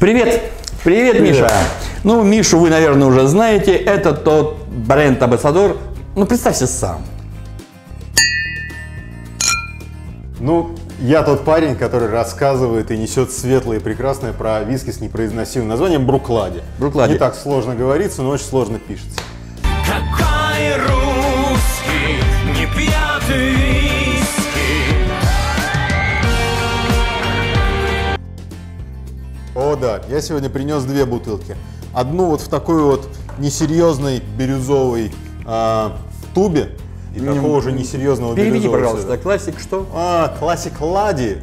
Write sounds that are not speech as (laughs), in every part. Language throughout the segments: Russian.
Привет! Привет, Миша! Ну, Мишу вы, наверное, уже знаете. Это тот бренд-амбассадор. Ну, представься сам. Ну, я тот парень, который рассказывает и несет светлое и прекрасное про виски с непроизносимым названием Бруклади. Бруклади. Не так сложно говорится, но очень сложно пишется. Какой русский не пьет О да, я сегодня принес две бутылки. Одну вот в такой вот несерьезной бирюзовой а, тубе и такого же несерьезного Переведи, бирюзового пожалуйста, цвета. классик что? А, классик лади.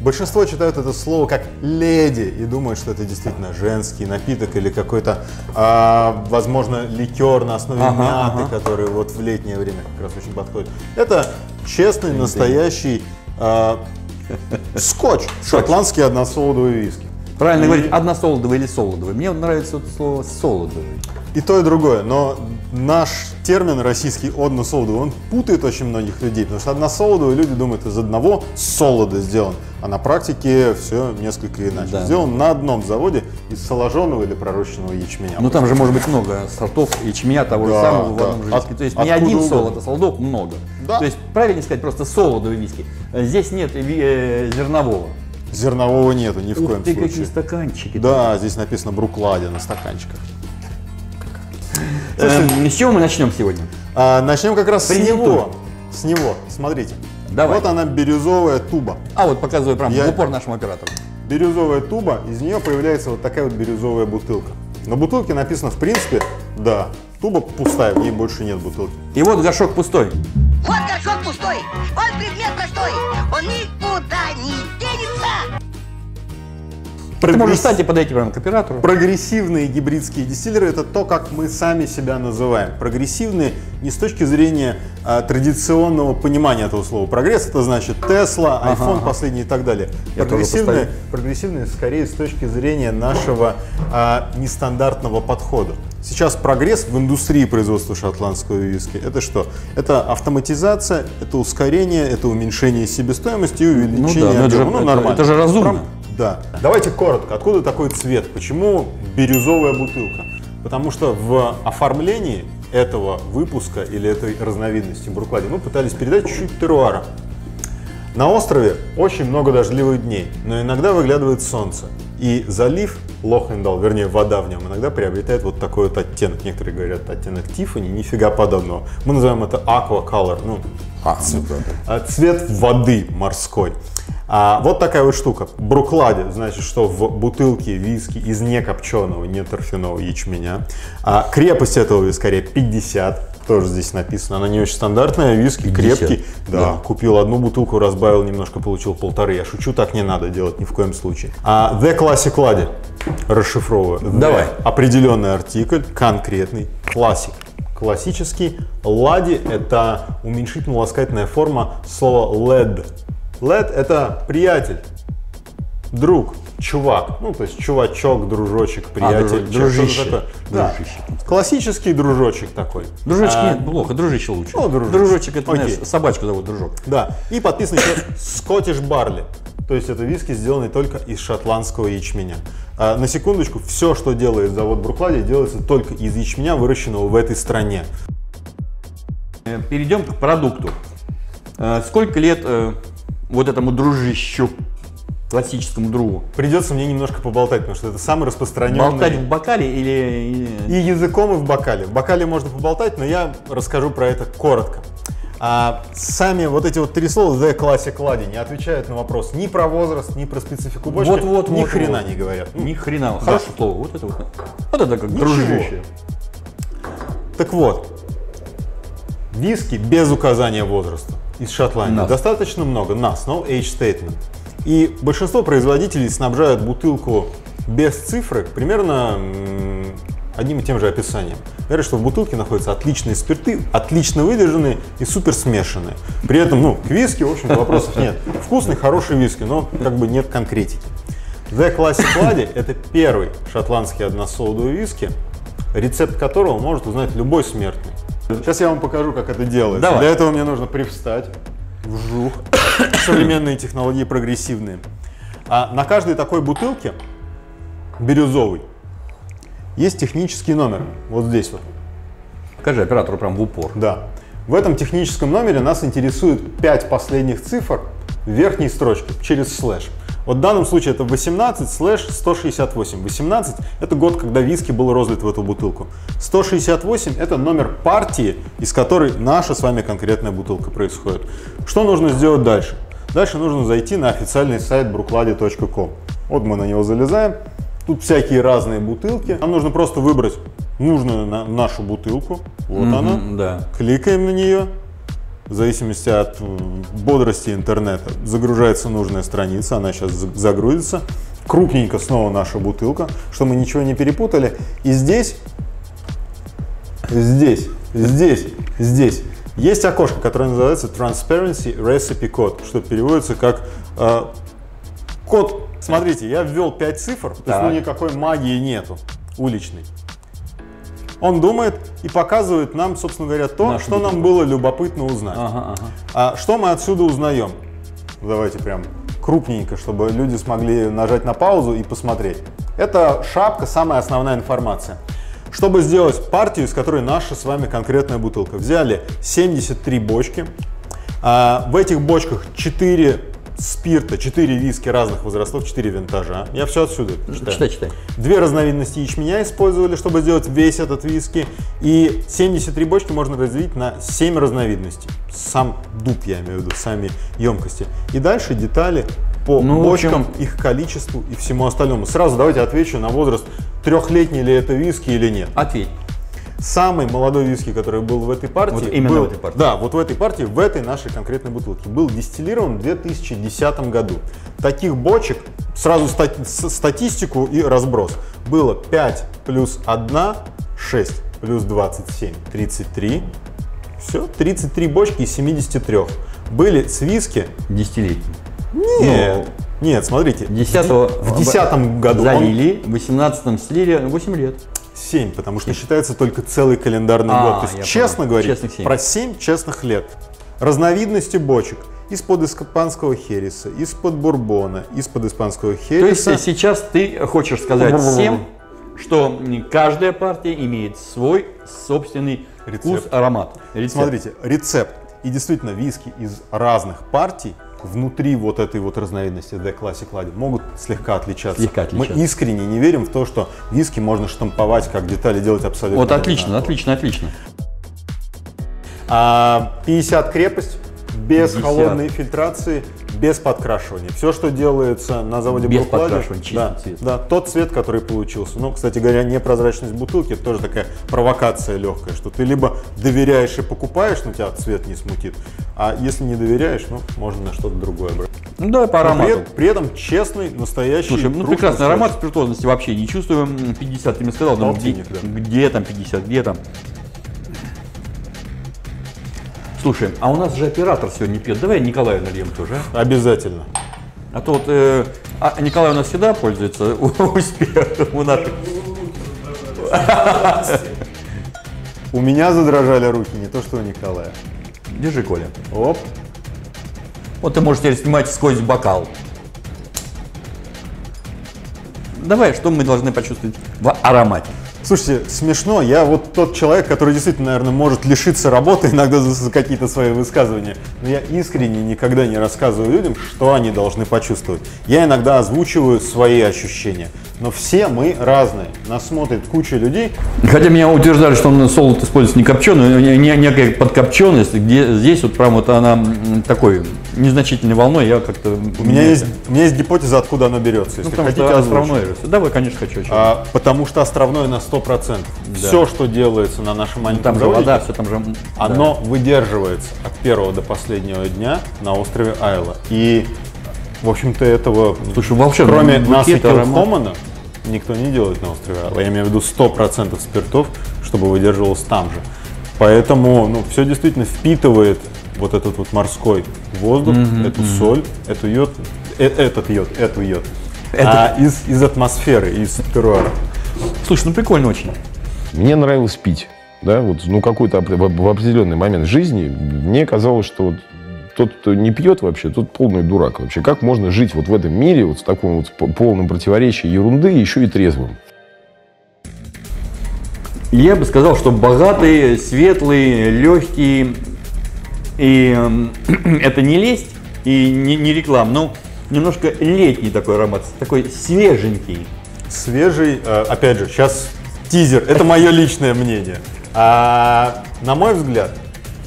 Большинство читают это слово как леди и думают, что это действительно женский напиток или какой-то, а, возможно, ликер на основе Ага, мяты, ага. который вот в летнее время как раз очень подходит. Это честный, настоящий а, (laughs) скотч, шотландский односолодовый виски. Правильно И- говорить, односолодовый или солодовый. Мне нравится вот слово солодовый. И то, и другое. Но наш термин российский односолодовый, он путает очень многих людей, потому что односолодовый люди думают из одного солода сделан, а на практике все несколько иначе. Да. Сделан на одном заводе из соложенного или пророщенного ячменя. Ну там же может быть много сортов ячменя того же Да, самого в да. одном же виске. То есть не один угодно. солод, а солодов много. Да. То есть правильно сказать просто солодовый виски. Здесь нет э, зернового. Зернового нету ни в Ух коем ты, случае. какие стаканчики. Да, здесь написано Бруклади на стаканчиках. Эм, с чего мы начнем сегодня? А, начнем как раз с Презентуй. него. С него. Смотрите. Давай. Вот она бирюзовая туба. А вот показываю прям Я- в упор нашему оператору. бирюзовая туба, из нее появляется вот такая вот бирюзовая бутылка. На бутылке написано, в принципе, да, туба пустая, в ней больше нет бутылки. И вот горшок пустой. Вот горшок пустой, он Ты можешь Прогресс- встать и подойти прямо к оператору. Прогрессивные гибридские дистиллеры – это то, как мы сами себя называем. Прогрессивные не с точки зрения а, традиционного понимания этого слова. Прогресс – это значит Tesla, iPhone последний и так далее. Я Прогрессивные, прогрессивные скорее с точки зрения нашего а, нестандартного подхода. Сейчас прогресс в индустрии производства шотландского виски – это что? Это автоматизация, это ускорение, это уменьшение себестоимости и увеличение да, но это же- объема. Ну, это- нормально. это же разумно. Да. Давайте коротко. Откуда такой цвет? Почему бирюзовая бутылка? Потому что в оформлении этого выпуска или этой разновидности Бруклади мы пытались передать чуть-чуть теруара. На острове очень много дождливых дней, но иногда выглядывает солнце. И залив Лохендал, вернее вода в нем, иногда приобретает вот такой вот оттенок. Некоторые говорят оттенок Тиффани, нифига подобного. Мы называем это aqua color, ну, ц- а, цвет воды морской. А, вот такая вот штука. Бруклади, значит, что в бутылке виски из некопченого, не торфяного ячменя. А, крепость этого вискаря 50, тоже здесь написано. Она не очень стандартная, виски 50, крепкий. Да, да. купил одну бутылку, разбавил немножко, получил полторы. Я шучу, так не надо делать ни в коем случае. А The Classic Laddy, расшифровываю. The Давай. Определенный артикль, конкретный, классик. Классический. Лади – это уменьшительно-ласкательная форма слова led. Led – это приятель, друг, чувак. Ну, то есть чувачок, дружочек, приятель. дружи- что-то дружище. такое. Да. Дружище. Классический дружочек такой. Дружочки А, нет, плохо, дружище лучше. Ну, дружище. Дружочек это, Окей. знаешь, собачку зовут дружок. Да, и подписан еще Scottish Barley. То есть это виски, сделанный только из шотландского ячменя. А, на секундочку, все, что делает завод Бруклади, делается только из ячменя, выращенного в этой стране. Э, Перейдем к продукту. Э, Сколько лет э, вот этому дружищу, классическому другу? Придется мне немножко поболтать, потому что это самый распространенный... Болтать в бокале или... И языком, и в бокале. В бокале можно поболтать, но я расскажу про это коротко. А сами вот эти вот три слова The Classic Laddy не отвечают на вопрос ни про возраст, ни про специфику бочки, Вот, вот, ни вот, хрена вот. не говорят. Ну, Ни хрена. Хорошее слово. Вот это вот. Вот это как Ничего. дружище. Так вот, виски без указания возраста из Шотландии Нас. достаточно много. Нас, no age statement. И большинство производителей снабжают бутылку без цифры примерно одним и тем же описанием. Говорят, что в бутылке находятся отличные спирты, отлично выдержанные и супер смешанные. При этом, ну, к виски, в общем вопросов (laughs) нет. Вкусный, хороший виски, но как бы нет конкретики. The Classic Laddy – это первый шотландский односолодовый виски, рецепт которого может узнать любой смертный. Сейчас я вам покажу, как это делается. Давай. Для этого мне нужно привстать. Вжух. Современные технологии прогрессивные. А на каждой такой бутылке бирюзовый. Есть технический номер, вот здесь вот. Покажи оператору прям в упор. Да. В этом техническом номере нас интересует 5 последних цифр в верхней строчке через слэш. Вот в данном случае это 18 слэш 168. 18 это год, когда виски был розлит в эту бутылку. 168 это номер партии, из которой наша с вами конкретная бутылка происходит. Что нужно сделать дальше? Дальше нужно зайти на официальный сайт brooklady.com. Вот мы на него залезаем. Тут всякие разные бутылки. Нам нужно просто выбрать нужную на- нашу бутылку. Вот она. Да. Кликаем на нее. В зависимости от э, бодрости интернета загружается нужная страница, она сейчас за- загрузится. Крупненько снова наша бутылка, что мы ничего не перепутали. И здесь, здесь, здесь, здесь есть окошко, которое называется Transparency Recipe Code, что переводится как э, код. Смотрите, я ввел 5 цифр, то есть ну, Так. никакой магии нету уличной. Он думает и показывает нам, собственно говоря, то, Нашу что нам было любопытно узнать. Ага, ага. А что мы отсюда узнаем? Давайте прям крупненько, чтобы люди смогли нажать на паузу и посмотреть. Это шапка, самая основная информация. Чтобы сделать партию, из которой наша с вами конкретная бутылка. Взяли 73 бочки. А, в этих бочках 4 спирта, 4 виски разных возрастов, 4 винтажа. Я все отсюда читаю. Читай, читай. Две разновидности ячменя использовали, чтобы сделать весь этот виски. И 73 бочки можно разделить на 7 разновидностей. Сам дуб, я имею в виду, сами емкости. И дальше детали по Ну, бочкам, общем- их количеству и всему остальному. Сразу давайте отвечу на возраст, трехлетний ли это виски или нет. Ответь. Самый молодой виски, который был в этой партии, Вот именно был- в этой партии. Да, вот в этой партии, в этой нашей конкретной бутылке, был дистиллирован в 2010 году. Таких бочек, сразу стати- статистику и разброс, было 5 плюс 1, 6 плюс 27, 33. Все, 33 бочки из 73. Были с виски? Десятилетний. Нет. Нет, смотрите. 10 в 10 году он залили, в 18 слили 8 лет. 7, потому что считается только целый календарный А, год. То есть, честно понял. говоря, Честных про 7 честных лет. Разновидности бочек. Из-под испанского хереса, из-под бурбона, из-под испанского То есть хереса. сейчас ты хочешь сказать всем, что каждая партия имеет свой собственный Рецепт. вкус, аромат. Рецепт. Смотрите, рецепт. И действительно, виски из разных партий внутри вот этой вот разновидности The Classic Lager могут слегка отличаться. Слегка отличаться. Мы искренне не верим в то, что виски можно штамповать как детали, делать абсолютно Вот отлично, отлично, отлично. А 50 крепость, без 50. холодной фильтрации, без подкрашивания. Все, что делается на заводе Без чистый да, цвет. Да, тот цвет, который получился. Ну, кстати говоря, непрозрачность бутылки это тоже такая провокация легкая, что ты либо доверяешь и покупаешь, но тебя цвет не смутит, а если не доверяешь, ну, можно на что-то другое брать. Ну давай по аромату. При, при этом честный, настоящий. Слушай, ну прекрасный скотч. аромат спиртозности вообще не чувствую. М, 50, ты мне сказал, ну, где, да. где там 50, где там? Слушай, а у нас же оператор сегодня пьет. Давай Николаю нальем тоже, а? Обязательно. А то вот э, а Николай у нас всегда пользуется (laughs) успехом у наших. У меня задрожали руки, не то что у Николая. Держи, Коля. Оп. Вот ты можешь теперь снимать сквозь бокал. Давай, что мы должны почувствовать в аромате? Слушайте, смешно. Я вот тот человек, который действительно, наверное, может лишиться работы иногда за, какие-то свои высказывания. Но я искренне никогда не рассказываю людям, что они должны почувствовать. Я иногда озвучиваю свои ощущения. Но все мы разные. Нас смотрит куча людей. Хотя меня утверждали, что он солод используется не копченый, но не- не- некая подкопченость, где здесь вот прям вот она такой незначительной волной, я как-то... У меня есть, у меня есть гипотеза, откуда оно берется. Ну, Если потому хотите, что островное же. Давай, конечно, хочу. А, потому что островное на 100%. Все, что делается на нашем маленьком там же заводе, вода, все там же... Оно выдерживается от первого до последнего дня на острове Айла. И, в общем-то, этого, Слушай, волшебный кроме букет, нас и. Килхомана, никто не делает на острове Айла. Я имею в виду 100% спиртов, чтобы выдерживалось там же. Поэтому, ну, все действительно впитывает вот этот вот морской воздух, эту соль, эту йод, э- этот йод, эту йод. А, из, из атмосферы, из теруара. Слушай, ну прикольно очень. Мне нравилось пить. Да, вот, ну, какой-то в определенный момент жизни мне казалось, что вот тот, кто не пьет вообще, тот полный дурак вообще. Как можно жить вот в этом мире, вот в таком вот по- полном противоречии ерунды, еще и трезвым? Я бы сказал, что богатый, светлый, легкий. И эм, (clears throat) это не лесть и не, не реклама, но немножко летний такой аромат, такой свеженький. Свежий, э, опять же, сейчас тизер, это мое личное мнение. А, на мой взгляд,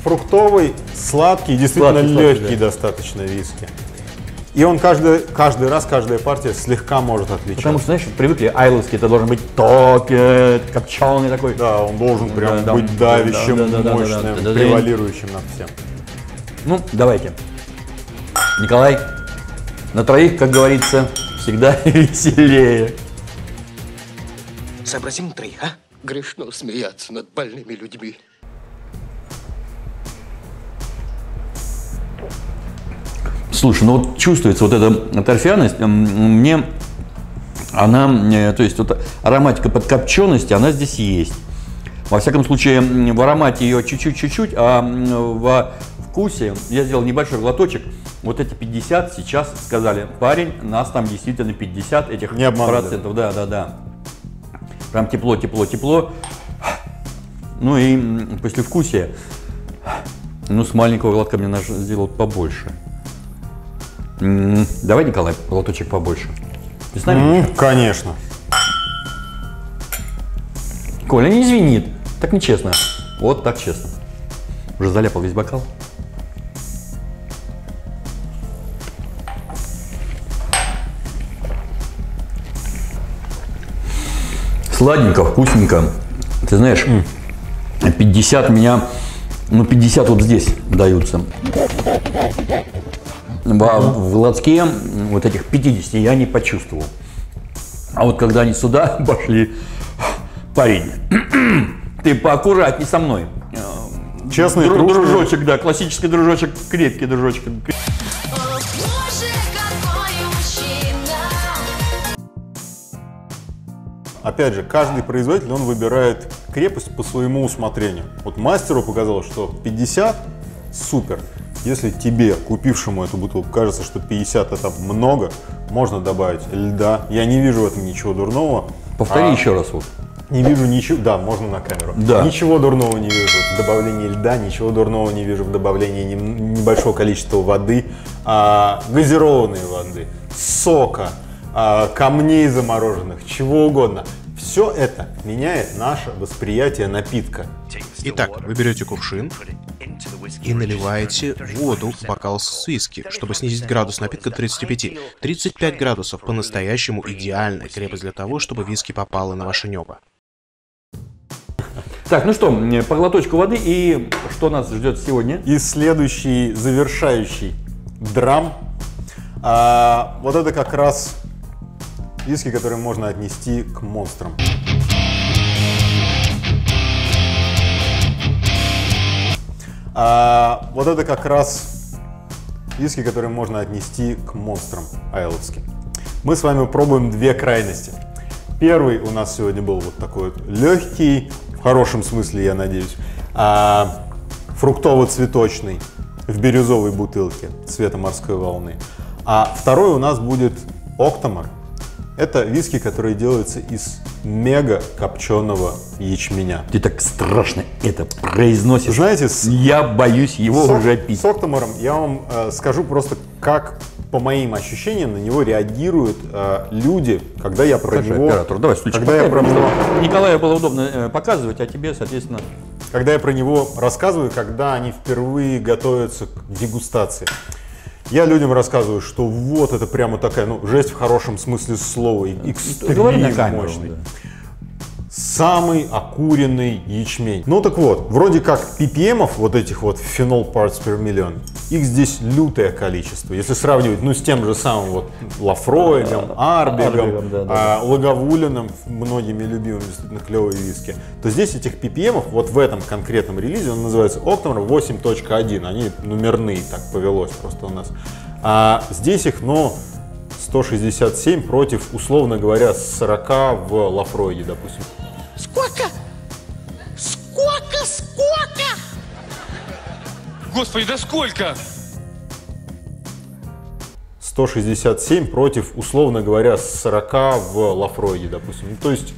фруктовый, сладкий, действительно Сладкий, сладкий, легкий да. достаточно виски. И он каждый, каждый раз, каждая партия слегка может отличаться. Потому что, знаешь, привыкли, айловский, это должен быть топит, копченый такой. Да, он должен прям Да, быть да, давящим, да, да, мощным, да, да, да. превалирующим над всем. Ну, давайте. Николай, на троих, как говорится, всегда (laughs) веселее. Сообразим троих, а? Грешно смеяться над больными людьми. Слушай, ну вот чувствуется вот эта торфяность, мне она, э, то есть вот ароматика подкопчености, она здесь есть. Во всяком случае, в аромате ее чуть-чуть-чуть, а во вкусе я сделал небольшой глоточек. Вот эти 50 сейчас сказали, парень, нас там действительно 50 этих Не обманули. процентов. Да, да, да. Прям тепло, тепло, тепло. Ну и м, послевкусие. Ну, с маленького глотка мне наш сделал побольше. М, Давай, Николай, глоточек побольше. Ты с нами? М, Конечно. Коля не извинит. Так нечестно. Вот так честно. Уже заляпал весь бокал. Сладенько, вкусненько. Ты знаешь, 50 меня, ну 50 вот здесь даются. Во- В лотке вот этих 50 я не почувствовал. А вот когда они сюда (laughs) пошли, парень, (clears throat) ты поаккуратней со мной. Честный, Дру- дружочек, да, классический дружочек, крепкий дружочек. Опять же, каждый производитель, он выбирает крепость по своему усмотрению. Вот мастеру показалось, что 50 супер. Если тебе, купившему эту бутылку, кажется, что 50 это много, можно добавить льда. Я не вижу в этом ничего дурного. Повтори А, еще раз вот. Не вижу ничего, да, можно на камеру. Да. Ничего дурного не вижу в добавлении льда, ничего дурного не вижу в добавлении небольшого количества воды, а, газированной воды, сока, камней замороженных, чего угодно. Все это меняет наше восприятие напитка. Итак, вы берете кувшин и наливаете воду в бокал с виски, чтобы снизить градус напитка до 35. 35 градусов по-настоящему идеальная крепость для того, чтобы виски попало на ваше небо. Так, ну что, по глоточку воды и что нас ждет сегодня? И следующий завершающий драм. а, вот это как раз виски, которые можно отнести к монстрам. А, вот это как раз виски, которые можно отнести к монстрам айловским. Мы с вами пробуем две крайности. Первый у нас сегодня был вот такой вот легкий, в хорошем смысле, я надеюсь, а, фруктово-цветочный в бирюзовой бутылке цвета морской волны. А второй у нас будет Октомар. Это виски, которые делаются из мега копченого ячменя. Ты так страшно это произносишь. Знаете, с- я боюсь его С Ок- уже пить. С Октомаром я вам э, скажу просто, как по моим ощущениям на него реагируют э, люди, когда я про него, оператору. Давай, стульчик когда я про него, Николаю было удобно э, показывать, а тебе, соответственно, когда я про него рассказываю, когда они впервые готовятся к дегустации. Я людям рассказываю, что вот это прямо такая, ну, жесть в хорошем смысле слова, на экстрим камеру. мощный. да. Самый окуренный ячмень. Ну так вот, вроде как ppm вот этих вот фенол parts per million, их здесь лютое количество. Если сравнивать, ну, с тем же самым вот Лафроигом, Арбигом, Арбигом, да, да, а, Лаговулиным, многими любимым действительно клевые виски, то здесь этих ppm вот в этом конкретном релизе, он называется Octomer 8.1, они номерные, так повелось просто у нас. А здесь их, ну, 167 против, условно говоря, 40 в Лафройде, допустим. Сколько? Сколько, сколько? Господи, да сколько? 167 против, условно говоря, 40 в Лафройде, допустим. Ну, то есть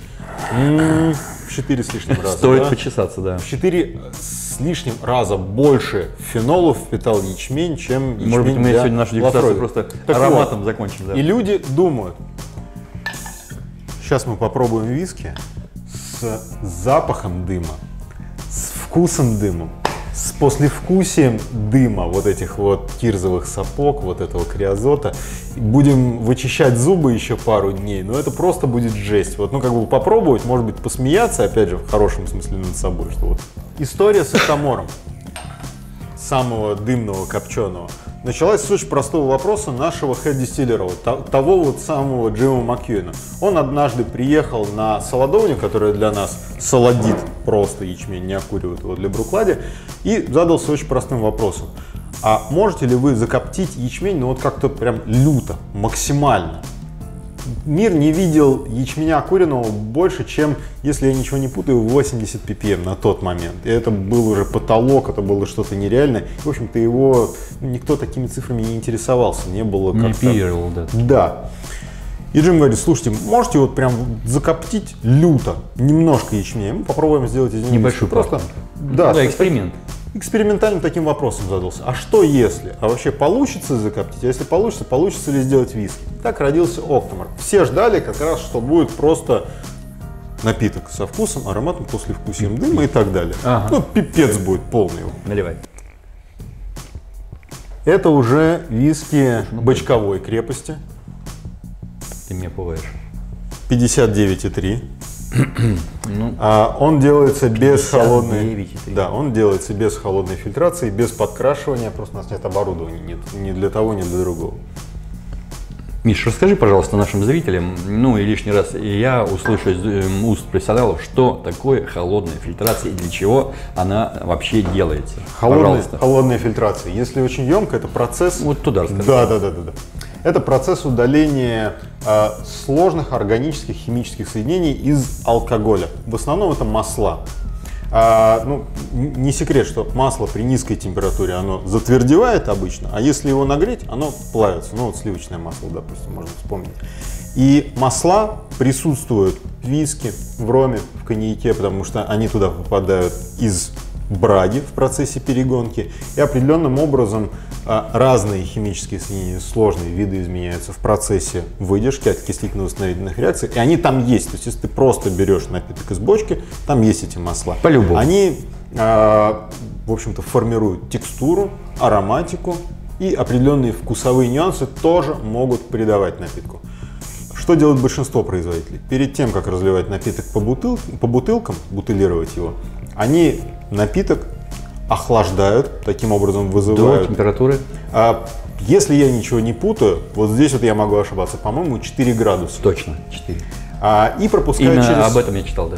в 4 с лишним раза. Стоит да? почесаться, да. В 4 с лишним раза больше фенолов впитал ячмень, чем ячмень Может быть, мы сегодня нашу дегустацию просто Так ароматом вот, закончим. Да. И люди думают, сейчас мы попробуем виски с запахом дыма, с вкусом дыма, с послевкусием дыма вот этих вот кирзовых сапог, вот этого криозота. Будем вычищать зубы еще пару дней, но это просто будет жесть. Вот, ну, как бы попробовать, может быть, посмеяться, опять же, в хорошем смысле над собой. Что вот. История с Эктамором самого дымного копченого, началась с очень простого вопроса нашего хед-дистиллера, того вот самого Джима Макьюина. Он однажды приехал на солодовню, которая для нас солодит просто ячмень, не окуривает его для бруклади, и задался очень простым вопросом. А можете ли вы закоптить ячмень, ну вот как-то прям люто, максимально? Мир не видел ячменя куриного больше, чем, если я ничего не путаю, 80 ppm на тот момент. И это был уже потолок, это было что-то нереальное. В общем-то, его ну, никто такими цифрами не интересовался, не было Не как-то... пиарил, да. Да. И Джим говорит, слушайте, можете вот прям закоптить люто, немножко ячменя, мы попробуем сделать из него Небольшую. Просто, да, Да, эксперимент. экспериментальным таким вопросом задался. А что если? А вообще получится закоптить? А если получится, получится ли сделать виски? Так родился Октомар. Все ждали как раз, что будет просто напиток со вкусом, ароматом, послевкусием дыма и так далее. Ага. Ну, пипец будет полный. Наливай. Это уже виски бочковой крепости. Ты меня пугаешь. 59,3. (clears throat) Ну. А, он делается без холодной, 59,3. да, он делается без холодной фильтрации, без подкрашивания, просто у нас нет оборудования, нет ни для того, ни для другого. Миш, расскажи, пожалуйста, нашим зрителям, ну и лишний раз я услышу из э, уст профессионалов, что такое холодная фильтрация и для чего она вообще делается. Холодная, Пожалуйста. холодная фильтрация. Если очень емко, это процесс. Вот туда расскажи. Да, да, да, да, да. Это процесс удаления э, сложных органических химических соединений из алкоголя. В основном это масла. А, ну, не секрет, что масло при низкой температуре оно затвердевает обычно, а если его нагреть, оно плавится. Ну вот сливочное масло, допустим, можно вспомнить. И масла присутствуют в виске, в роме, в коньяке, потому что они туда попадают из браги в процессе перегонки. И определенным образом а, разные химические соединения, сложные виды изменяются в процессе выдержки от окислительно-восстановительных реакций. И они там есть. То есть, если ты просто берешь напиток из бочки, там есть эти масла. По-любому. Они, а, в общем-то, формируют текстуру, ароматику и определенные вкусовые нюансы тоже могут придавать напитку. Что делает большинство производителей? Перед тем, как разливать напиток по, бутыл- по бутылкам, бутылировать его, они напиток охлаждают, таким образом До вызывают температуры. а, если я ничего не путаю, вот здесь вот я могу ошибаться, по-моему, 4 градуса. Точно, 4. А, и пропускают Именно через, об этом я читал, да.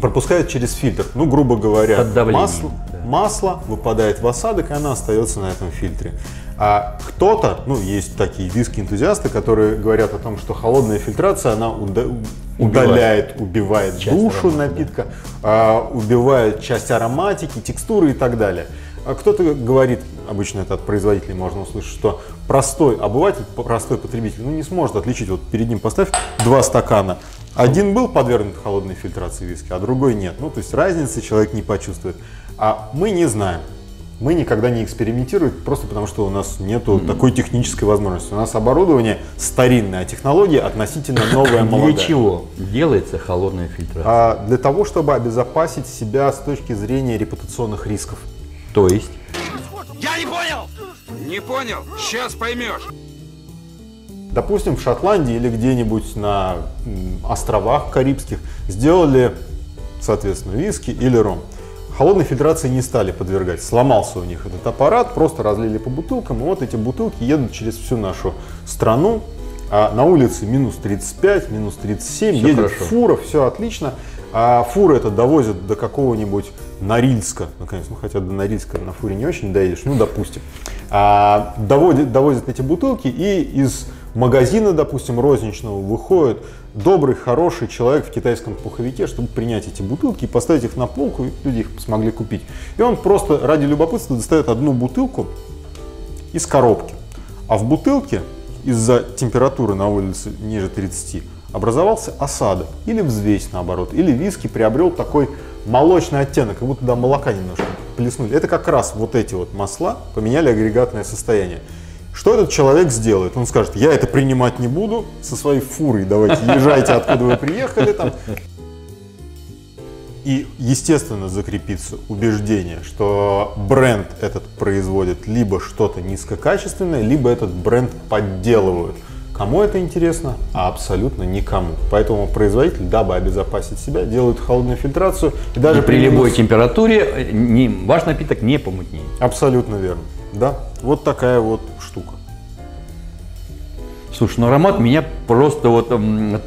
пропускают через фильтр. Ну, грубо говоря, масло, да. масло выпадает в осадок, и оно остается на этом фильтре. А кто-то, ну, есть такие виски-энтузиасты, которые говорят о том, что холодная фильтрация, она уда- удаляет, убивает Часть душу аромата, напитка, а, убивает часть ароматики, текстуры и так далее. А кто-то говорит, обычно это от производителей можно услышать, что простой обыватель, простой потребитель, ну не сможет отличить, вот перед ним поставь два стакана, один был подвергнут холодной фильтрации виски, а другой нет. Ну, то есть разницы человек не почувствует. А мы не знаем. Мы никогда не экспериментируем, просто потому что у нас нету такой технической возможности. У нас оборудование старинное, а технология относительно (coughs) новая, молодая. Для чего делается холодная фильтрация? А, для того, чтобы обезопасить себя с точки зрения репутационных рисков. То есть, Я не понял! Не понял? Сейчас поймешь. Допустим, в Шотландии или где-нибудь на островах Карибских сделали, соответственно, виски или ром. Холодной фильтрации не стали подвергать. Сломался у них этот аппарат, просто разлили по бутылкам, и вот эти бутылки едут через всю нашу страну. А на улице минус 35, минус 37, Всё едет хорошо. фура, все отлично. А фуры это довозят до какого-нибудь Норильска, наконец, ну хотя до Норильска на фуре не очень доедешь, ну допустим. А, доводят, довозят эти бутылки и из магазина, допустим, розничного выходит добрый, хороший человек в китайском пуховике, чтобы принять эти бутылки и поставить их на полку, и люди их смогли купить. И он просто ради любопытства достает одну бутылку из коробки. А в бутылке из-за температуры на улице ниже 30 образовался осадок или взвесь наоборот, или виски приобрел такой молочный оттенок, как будто туда молока немножко плеснули. Это как раз вот эти вот масла поменяли агрегатное состояние. Что этот человек сделает? Он скажет, я это принимать не буду, со своей фурой давайте езжайте, откуда вы приехали там. И, естественно, закрепится убеждение, что бренд этот производит либо что-то низкокачественное, либо этот бренд подделывают. Кому это интересно? А абсолютно никому. Поэтому производитель, дабы обезопасить себя, делает холодную фильтрацию и даже И при любой минус- температуре э, ваш напиток не помутнеет. Абсолютно верно. Да, вот такая вот штука. Слушай, ну аромат меня просто вот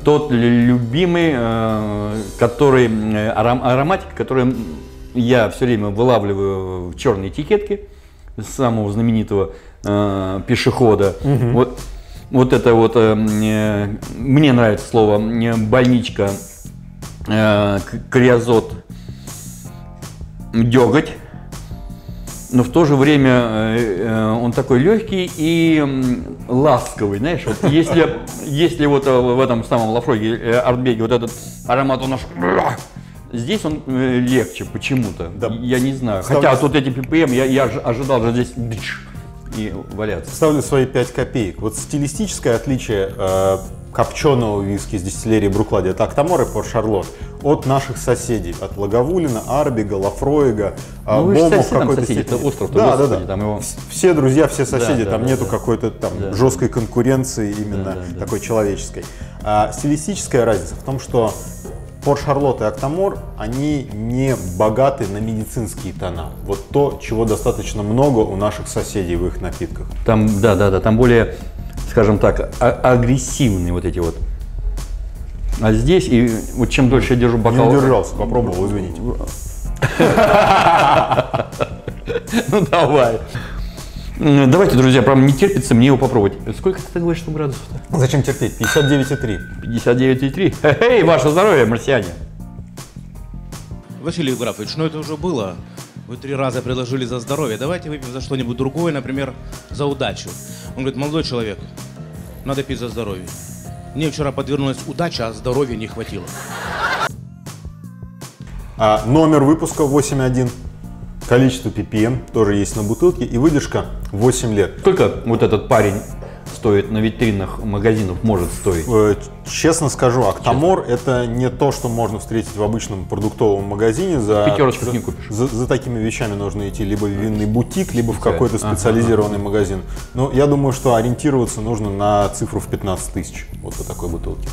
тот лю- любимый, э, который э, аром- ароматик, который я все время вылавливаю в черной этикетке самого знаменитого э, пешехода. Вот, вот это вот э, мне, нравится слово э, больничка, э, криозот, деготь но в то же время э, э, он такой легкий и ласковый, знаешь, вот если, если вот э, в этом самом Лафроге, Артбеге вот этот аромат, он аж... Здесь он легче почему-то, Да. я не знаю. Ставлю- Хотя тут эти ppm, я, я ж- ожидал же здесь и валяться. Ставлю свои 5 копеек. Вот стилистическое отличие копченого виски из дистиллерии Бруклади, это Актамор и Порт Шарлот, от наших соседей, от Лаговулина, Арбига, Лафроига, э, Ну, Бома в какой-то соседи, степени. это остров-то, да, да, да. там его- Вс- Все друзья, все соседи, да, там да, нету да. какой-то там Да. жесткой конкуренции именно Да, да, да. такой человеческой. А стилистическая разница в том, что Порт Шарлот и Актамор, они не богаты на медицинские тона. Вот то, чего достаточно много у наших соседей в их напитках. Там, да, да, да, там более, скажем так, а- агрессивные вот эти вот. А здесь, и вот чем дольше я держу Не бокал... удержался, попробовал, извините. (laughs) Ну давай. Давайте, друзья, прям не терпится мне его попробовать. Сколько ты говоришь, что градусов-то? Зачем терпеть? 59,3. 59,3. Эй, ваше здоровье, марсиане. Василий Евграфович, ну это уже было. Вы три раза предложили за здоровье. Давайте выпьем за что-нибудь другое, например, за удачу. Он говорит, молодой человек, надо пить за здоровье. Мне вчера подвернулась удача, а здоровья не хватило. А номер выпуска 8.1. Количество ppm тоже есть на бутылке. И выдержка 8 лет. Сколько вот этот парень стоит на витринах магазинов, может стоить? Э, Честно скажу, Актамор это не то, что можно встретить в обычном продуктовом магазине. За, Пятерочку за, не купишь. За, за такими вещами нужно идти либо в винный бутик, либо в какой-то Ага, специализированный магазин. Но я думаю, что ориентироваться нужно на цифру в 15 тысяч вот по такой бутылке.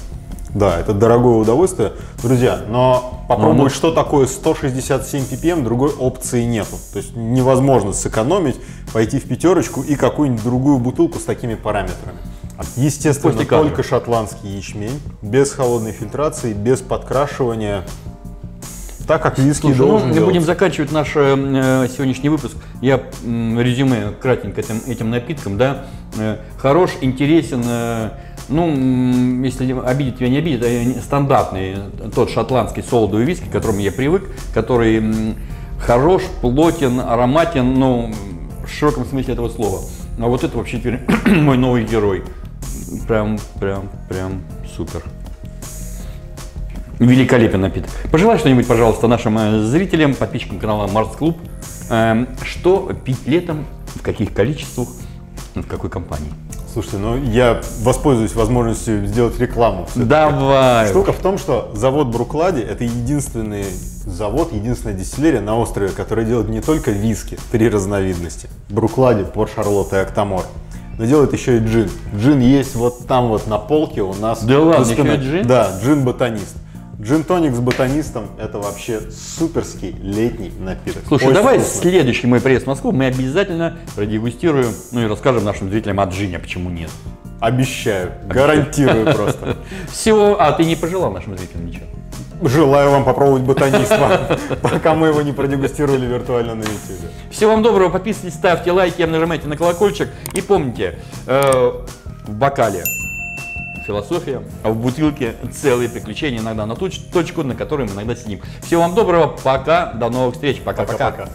Да, это дорогое удовольствие. Друзья, но попробовать, Ну, ну- что такое 167 ppm, другой опции нету. То есть невозможно сэкономить, пойти в пятерочку и какую-нибудь другую бутылку с такими параметрами. Естественно, только шотландский ячмень, без холодной фильтрации, без подкрашивания. Так как Слушай, ну, должен мы делать. будем заканчивать наш э, сегодняшний выпуск. Я м, резюме кратенько этим, этим напитком, да. Э, хорош, интересен, э, ну, если обидит тебя, не обидит, а не- стандартный, э, тот шотландский солодовый виски, к которому я привык, который м, хорош, плотен, ароматен, ну, в широком смысле этого слова. А вот это вообще теперь (clears throat) мой новый герой. Прям, прям, прям супер. Великолепен напиток. Пожелай что-нибудь, пожалуйста, нашим э, зрителям, подписчикам канала Марс Клуб. Эм, Что пить летом, в каких количествах, в какой компании? Слушайте, ну я воспользуюсь возможностью сделать рекламу. Давай. Штука в том, что завод Бруклади это единственный завод, единственная дистиллерия на острове, который делает не только виски, три разновидности. Бруклади, Порт Шарлотт и Актамор. Но делает еще и джин. Джин есть вот там вот на полке у нас. Да ладно, еще джин? Да, джин-ботанист. Джин-тоник с ботанистом – это вообще суперский летний напиток. Слушай, Очень давай вкусно. следующий мой приезд в Москву мы обязательно продегустируем, ну и расскажем нашим зрителям о джине, почему нет. Обещаю, гарантирую просто. (laughs) Всего, а ты не пожелал нашим зрителям ничего? Желаю вам попробовать ботаниста, (laughs) пока мы его не продегустировали виртуально на YouTube. Всего вам доброго, подписывайтесь, ставьте лайки, нажимайте на колокольчик. И помните, э, в бокале философия, а в бутылке целые приключения иногда на ту точку, на которой мы иногда сидим. Всего вам доброго, пока, до новых встреч, пока-пока.